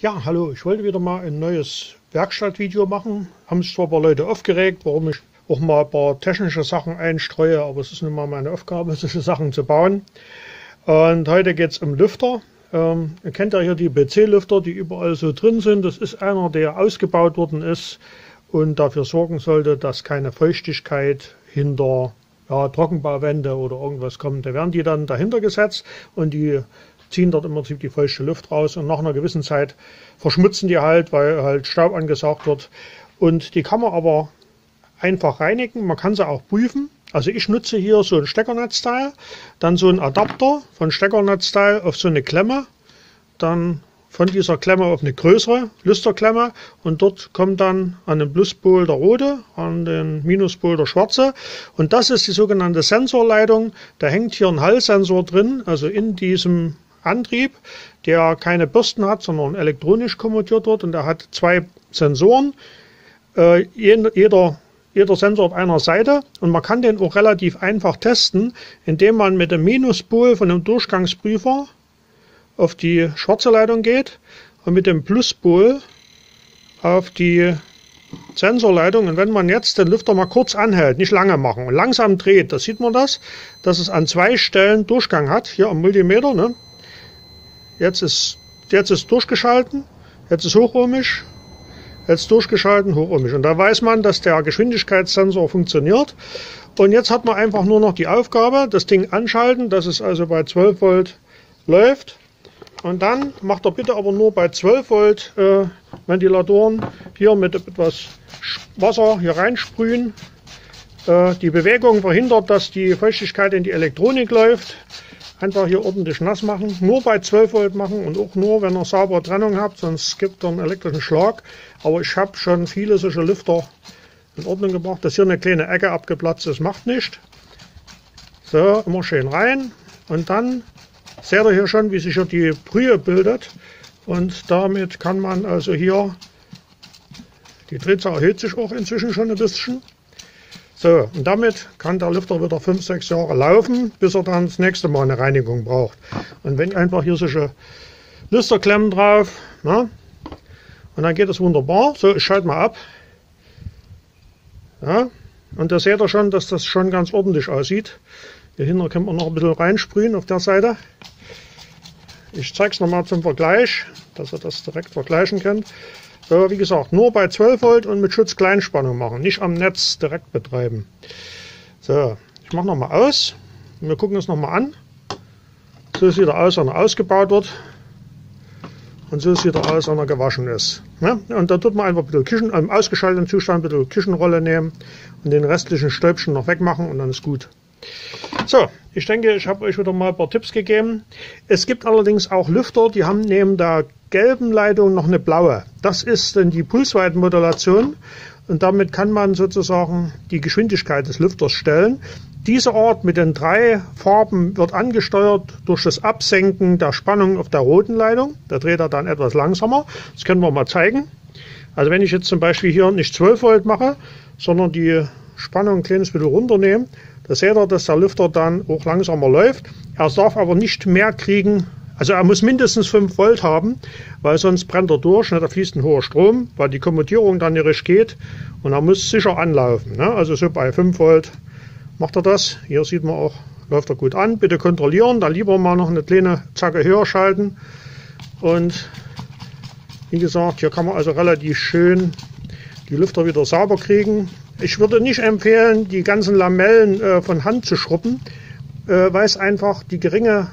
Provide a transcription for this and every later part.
Ja, hallo, ich wollte wieder mal ein neues Werkstattvideo machen. Haben sich zwar ein paar Leute aufgeregt, warum ich auch mal ein paar technische Sachen einstreue, aber es ist nun mal meine Aufgabe, solche Sachen zu bauen. Und heute geht es um Lüfter. Ähm, ihr kennt ja hier die PC-Lüfter, die überall so drin sind. Das ist einer, der ausgebaut worden ist und dafür sorgen sollte, dass keine Feuchtigkeit hinter ja, Trockenbauwände oder irgendwas kommt. Da werden die dann dahinter gesetzt und die ziehen dort im Prinzip die feuchte Luft raus und nach einer gewissen Zeit verschmutzen die halt, weil halt Staub angesaugt wird. Und die kann man aber einfach reinigen. Man kann sie auch prüfen. Also ich nutze hier so ein Steckernetzteil, dann so ein Adapter von Steckernetzteil auf so eine Klemme, dann von dieser Klemme auf eine größere Lüsterklemme und dort kommt dann an den Pluspol der rote, an den Minuspol der schwarze und das ist die sogenannte Sensorleitung. Da hängt hier ein Hallsensor drin, also in diesem Antrieb, der keine Bürsten hat, sondern elektronisch kommutiert wird und der hat zwei Sensoren. Äh, jeder, jeder Sensor auf einer Seite und man kann den auch relativ einfach testen, indem man mit dem Minuspol von dem Durchgangsprüfer auf die schwarze Leitung geht und mit dem Pluspol auf die Sensorleitung. Und wenn man jetzt den Lüfter mal kurz anhält, nicht lange machen und langsam dreht, da sieht man das, dass es an zwei Stellen Durchgang hat, hier am Multimeter. Ne? Jetzt ist, jetzt ist durchgeschalten, jetzt ist hochohmisch, jetzt durchgeschalten, hochohmisch. Und da weiß man, dass der Geschwindigkeitssensor funktioniert. Und jetzt hat man einfach nur noch die Aufgabe, das Ding anschalten, dass es also bei 12 Volt läuft. Und dann macht er bitte aber nur bei 12 Volt äh, Ventilatoren hier mit etwas Wasser hier reinsprühen. Äh, die Bewegung verhindert, dass die Feuchtigkeit in die Elektronik läuft. Einfach hier ordentlich nass machen. Nur bei 12 Volt machen und auch nur, wenn ihr saubere Trennung habt, sonst gibt es einen elektrischen Schlag. Aber ich habe schon viele solche Lüfter in Ordnung gebracht. Dass hier eine kleine Ecke abgeplatzt ist, macht nicht. So, immer schön rein. Und dann seht ihr hier schon, wie sich hier die Brühe bildet. Und damit kann man also hier, die Drehzahl erhöht sich auch inzwischen schon ein bisschen. So, und damit kann der Lüfter wieder 5, 6 Jahre laufen, bis er dann das nächste Mal eine Reinigung braucht. Und wenn einfach hier solche Lüsterklemmen drauf, ne? und dann geht es wunderbar. So, ich schalte mal ab. Ja, und da seht ihr schon, dass das schon ganz ordentlich aussieht. Hier hinten können wir noch ein bisschen reinsprühen auf der Seite. Ich zeige es nochmal zum Vergleich, dass ihr das direkt vergleichen könnt. Wie gesagt, nur bei 12 Volt und mit Schutz Kleinspannung machen, nicht am Netz direkt betreiben. So, ich mache nochmal aus. Wir gucken uns nochmal an. So sieht er aus, wenn er ausgebaut wird. Und so sieht er aus, wenn er gewaschen ist. Ja? Und da tut man einfach ein bisschen Küchen, im ausgeschalteten Zustand ein bisschen Küchenrolle nehmen und den restlichen Stäubchen noch wegmachen und dann ist gut. So, ich denke, ich habe euch wieder mal ein paar Tipps gegeben. Es gibt allerdings auch Lüfter, die haben neben der gelben Leitung noch eine blaue. Das ist dann die Pulsweitenmodulation und damit kann man sozusagen die Geschwindigkeit des Lüfters stellen. Diese Art mit den drei Farben wird angesteuert durch das Absenken der Spannung auf der roten Leitung. Da dreht er dann etwas langsamer. Das können wir mal zeigen. Also wenn ich jetzt zum Beispiel hier nicht 12 Volt mache, sondern die Spannung ein kleines bisschen runternehme, da seht ihr, dass der Lüfter dann auch langsamer läuft. Er darf aber nicht mehr kriegen, also er muss mindestens 5 Volt haben, weil sonst brennt er durch, ne? da fließt ein hoher Strom, weil die Kommutierung dann nicht geht und er muss sicher anlaufen. Ne? Also so bei 5 Volt macht er das. Hier sieht man auch, läuft er gut an. Bitte kontrollieren, dann lieber mal noch eine kleine Zacke höher schalten. Und wie gesagt, hier kann man also relativ schön die Lüfter wieder sauber kriegen. Ich würde nicht empfehlen, die ganzen Lamellen äh, von Hand zu schrubben, äh, weil es einfach die geringe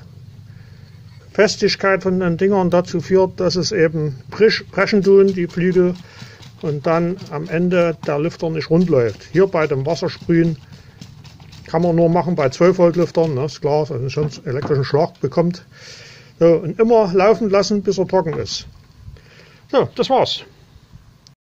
Festigkeit von den Dingern dazu führt, dass es eben brechen tun, die Flügel, und dann am Ende der Lüfter nicht rund läuft. Hier bei dem Wassersprühen kann man nur machen bei 12 Volt Lüftern, ne, ist klar, wenn schon elektrischen Schlag bekommt. So, und immer laufen lassen, bis er trocken ist. So, das war's.